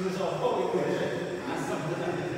그래서 어, 예, 예.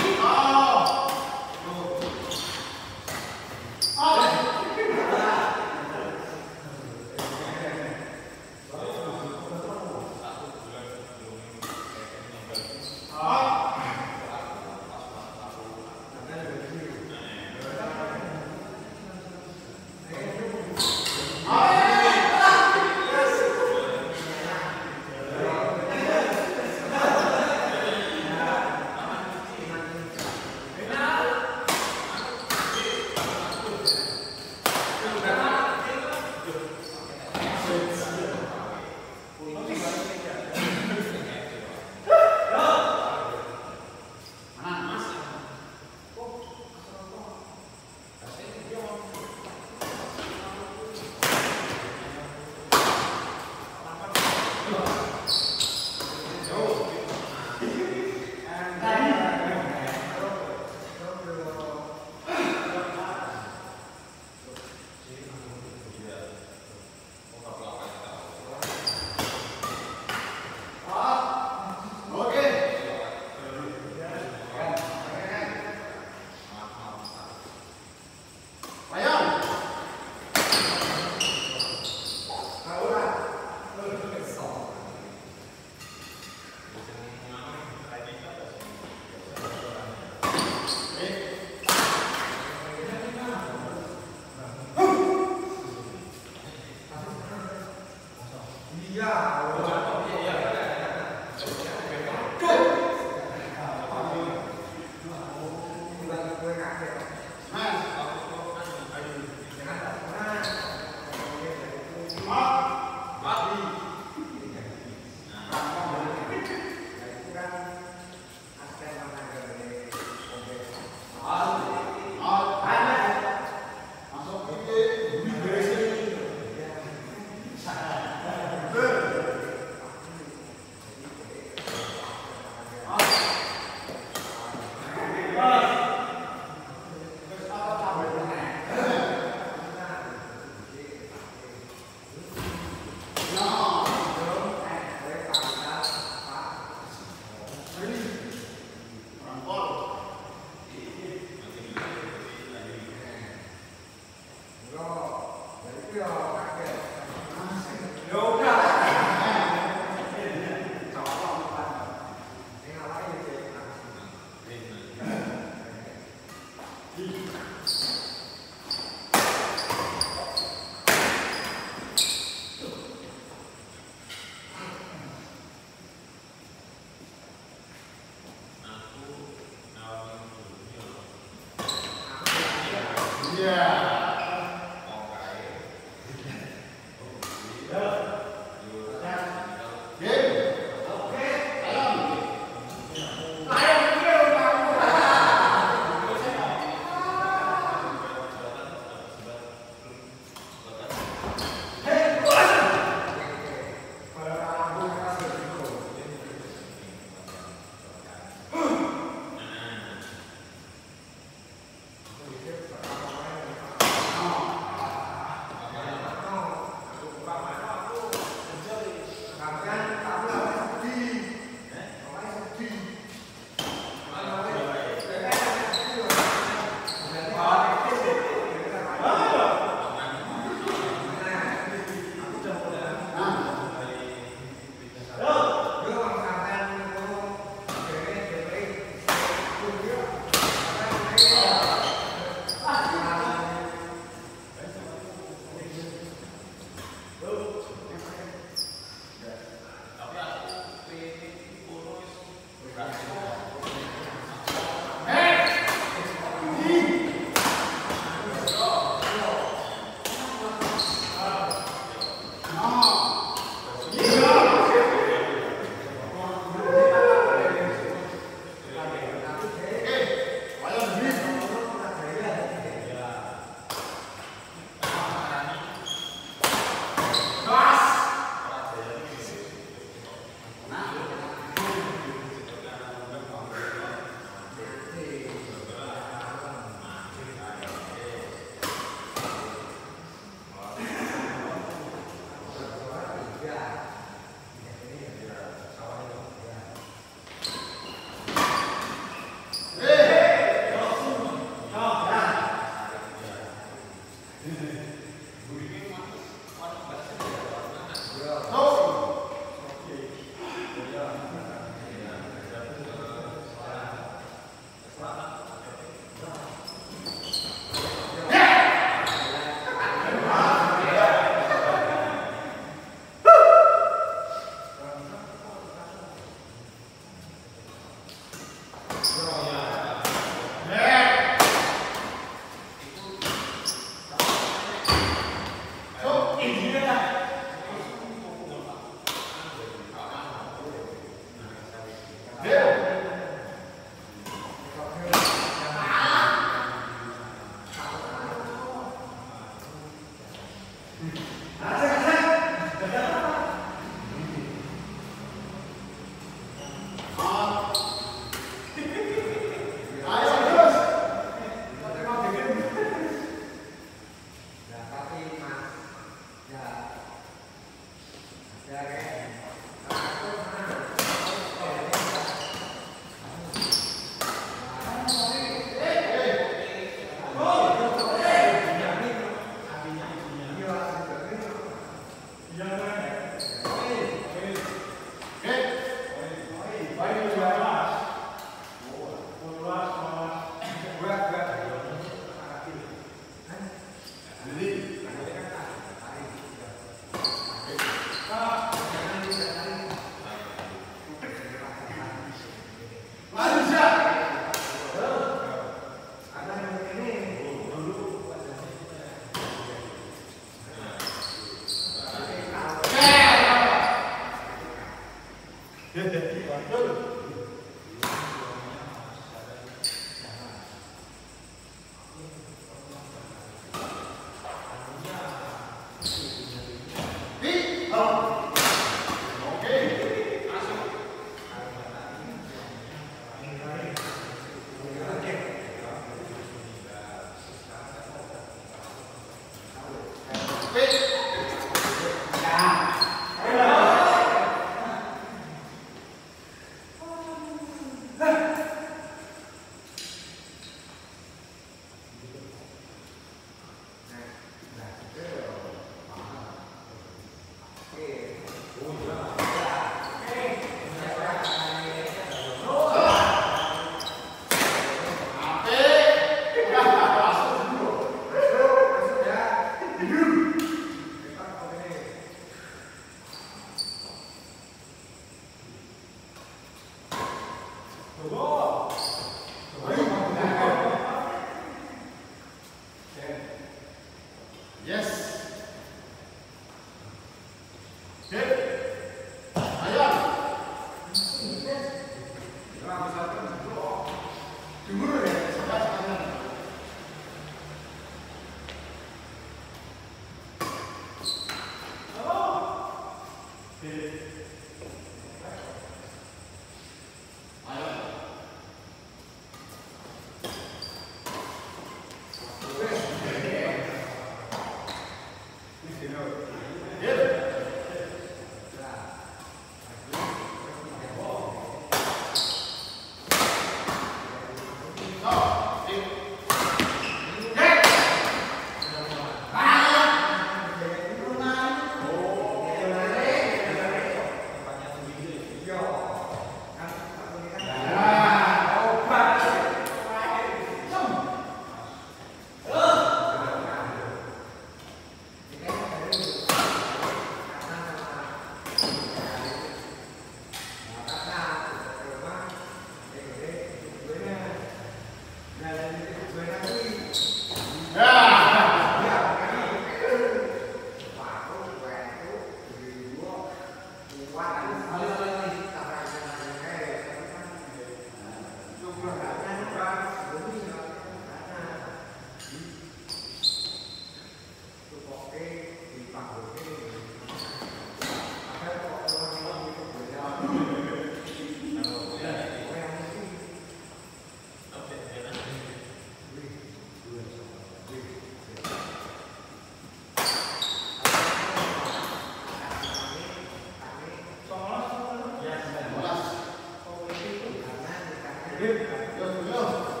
Deus, Deus,